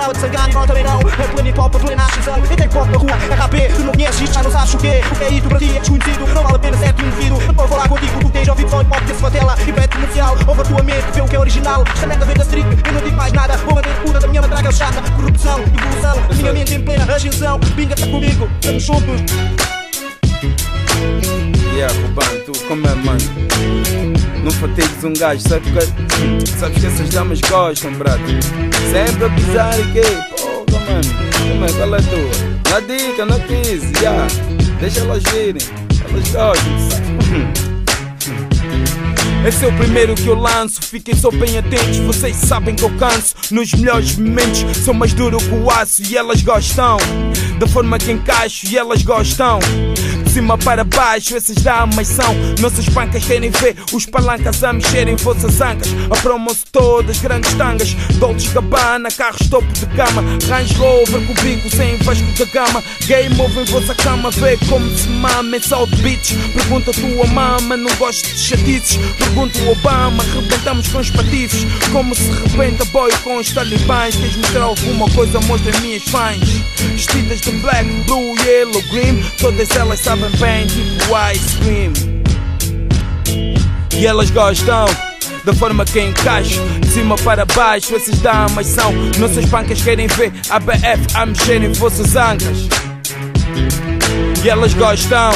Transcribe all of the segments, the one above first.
Tava de sangue, não também não É pleno hip hop, plena ascensão E tem pop na rua, RAP Tu não conheces já não sabes o quê O que é isto para ti é desconhecido Não vale a pena ser indivíduo Não vou falar contigo, tu tens ouvido só hip hop Desse tela e pede comercial Ouve a tua mente, vê o que é original. Esta merda vem da street, eu não digo mais nada. Vou bater pura da minha matraca chata. Corrupção, evolução, minha mente em plena ascensão. Binga, tá comigo, estamos juntos Yeah, Ruban, tu como é, mano? Não fatigues um gajo, sabe que, sabes que essas damas gostam, brother. Sempre a pisar e que, porra, mano. Como é, qual é a tua? Na dica, na 15, yeah. Deixa elas virem, elas gostam, sabe? Esse é o primeiro que eu lanço, fiquem só bem atentos, vocês sabem que eu canso Nos melhores momentos, sou mais duro que o aço e elas gostam Da forma que encaixo e elas gostam de cima para baixo, essas damas são Nossas pancas querem ver os palancas a mexerem vossas ancas Apromam-se todas, grandes tangas Dolce Gabbana, carros topo de gama Range Rover com bico sem vasco da gama. Game over em vossa cama, vê como se mama em South Beach Pergunta a tua mama, não gosto de chatices. Pergunta o Obama, rebentamos com os patifes Como se rebenta boy com os talibãs? Queres mostrar alguma coisa, mostra minhas fãs. Vestidas de black, blue, yellow, green Todas elas sabem tipo ice cream. E elas gostam da forma que encaixo. De cima para baixo, essas damas são Nossas pancas. Querem ver a BF a mexer em vossas ancas? E elas gostam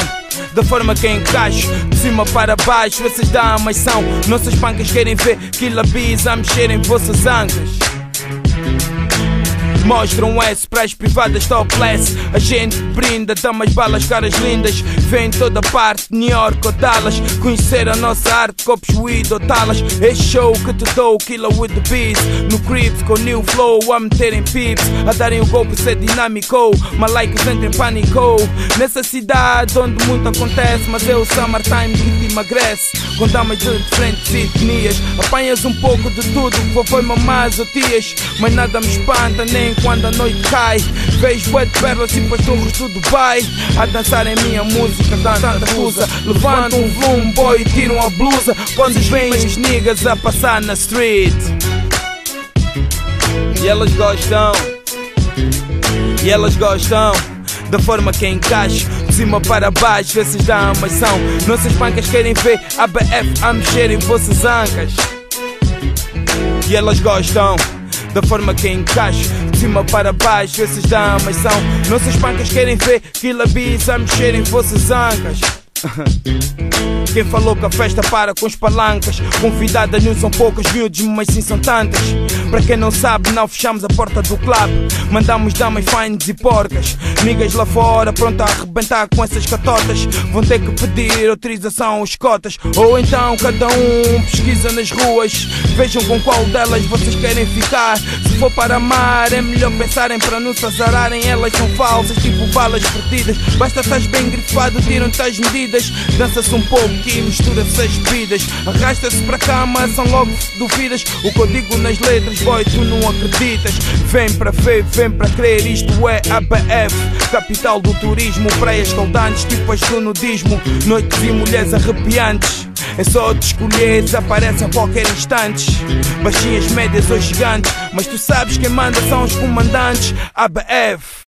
da forma que encaixo. De cima para baixo, essas damas são Nossas pancas. Querem ver Killer Bees a mexer em vossas ancas Mostra um S para as privadas topless A gente brinda, damas balas, caras lindas. Vem toda parte, New York ou Dallas. Conhecer a nossa arte, copos, weed ou talas. Este show que te dou, killer with the beats No Crips com new flow, a meterem pips. A darem o golpe, ser dinâmico. Malaicos entrem pânico. Nessa cidade onde muito acontece. Mas é o summertime que emagrece. Com damas de diferentes etnias Apanhas um pouco de tudo, vovô, mamás ou tias Mas nada me espanta, nem quando a noite cai. Vejo bué de pérolas e pastorros do Dubai A dançar em minha música, tanta coisa Levantam um volume, boy, e tiram a blusa. Quando vêm as niggas a passar na street. E elas gostam. E elas gostam da forma que encaixo De cima para baixo, essas damas são. Nossas pancas querem ver a BF a mexer em vossas ancas. E elas gostam da forma que encaixo De cima para baixo, essas damas são. Nossas pancas querem ver Killer Bees a mexer em vossas ancas quem falou que a festa para com os palancas? Convidadas não são poucas, miúdos, mas sim são tantas. Para quem não sabe, não fechamos a porta do club. Mandamos damas fines e porcas. Migas lá fora, pronta a arrebentar com essas catotas. Vão ter que pedir autorização aos cotas. Ou então cada um pesquisa nas ruas. Vejam com qual delas vocês querem ficar. Se for para amar, é melhor pensarem para não se azararem. Elas são falsas, tipo balas perdidas. Basta estás bem grifado, tiram-te as medidas. Dança-se um pouco e mistura-se as bebidas. Arrasta-se para cá, mas são logo duvidas. O que eu digo nas letras, boy, tu não acreditas. Vem para ver, vem para crer, isto é ABF Capital do turismo, praias caldantes, tipo as nudismo. Noites e mulheres arrepiantes é só te escolher, desaparece a qualquer instante. Baixinhas, médias ou gigantes Mas tu sabes quem manda são os comandantes. ABF